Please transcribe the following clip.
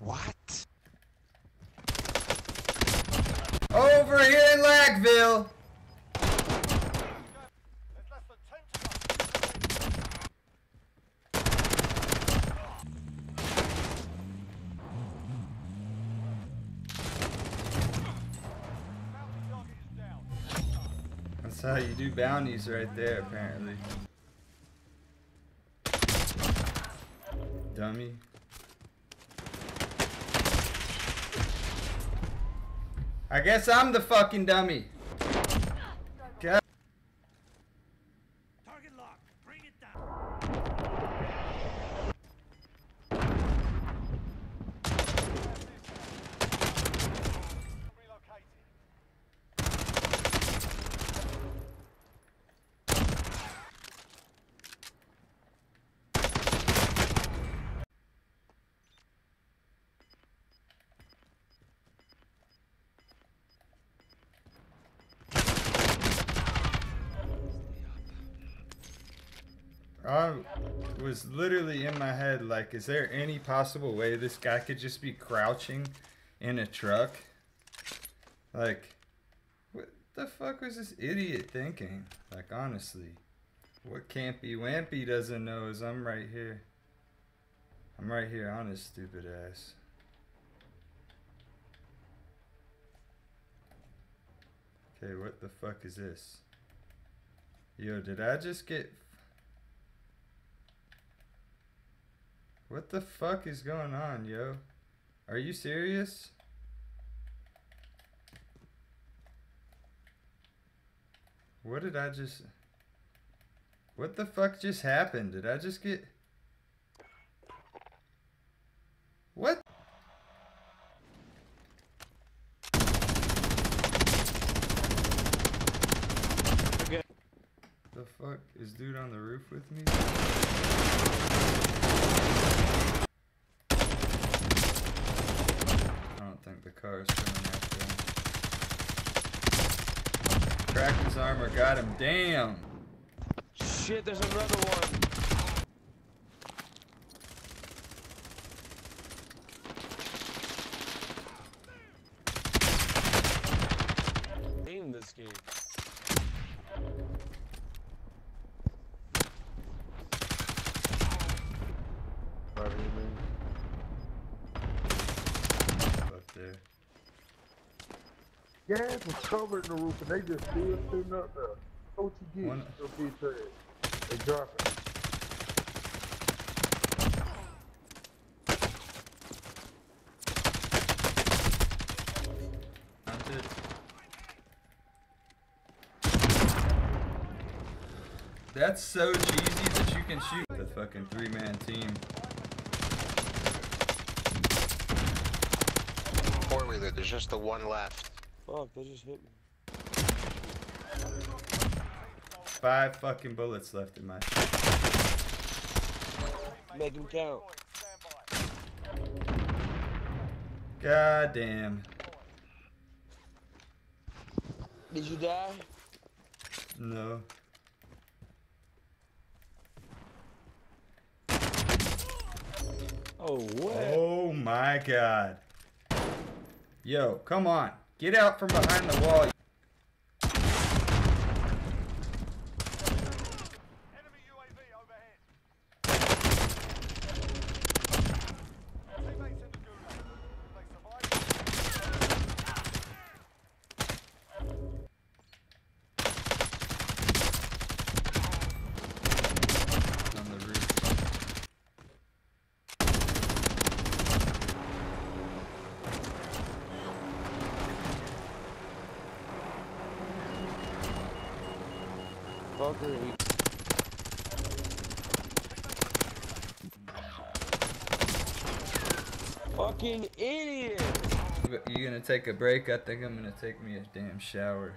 What? Over here in Lagville. That's how you do bounties right there, apparently. Dummy. I guess I'm the fucking dummy. I was literally in my head like, is there any possible way this guy could just be crouching in a truck? Like, what the fuck was this idiot thinking? Like, honestly, what Campy Wampy doesn't know is I'm right here. I'm right here on his stupid ass. Okay, what the fuck is this? Yo, did I just get What the fuck is going on, yo? Are you serious? What did I just... What the fuck just happened? Did I just get... What? The fuck? Is dude on the roof with me? I don't think the car is coming after his armor, got him. Damn! Shit, there's another one. Aim this game. Up there. Gas was covered in the roof and they just still sitting up there. What you get? One- Your bitch ass. They dropping. Hunted. That's so cheesy that you can shoot the fucking three-man team. Four wheeler, there's just the one left. Fuck, they just hit me. Five fucking bullets left in my. Make him count. God damn. Did you die? No. Oh, what? Oh my god. Yo, come on. Get out from behind the wall. On the roof. Fucking idiot! You gonna take a break? I think I'm gonna take me a damn shower.